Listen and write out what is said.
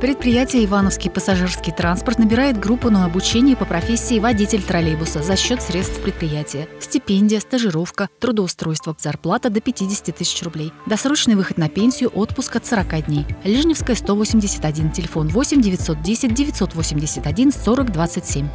Предприятие «Ивановский пассажирский транспорт» набирает группу на обучение по профессии водитель троллейбуса за счет средств предприятия. Стипендия, стажировка, трудоустройство, зарплата до 50 тысяч рублей. Досрочный выход на пенсию, отпуск от 40 дней. Лежневская, 181, телефон 8 910 981 40 27.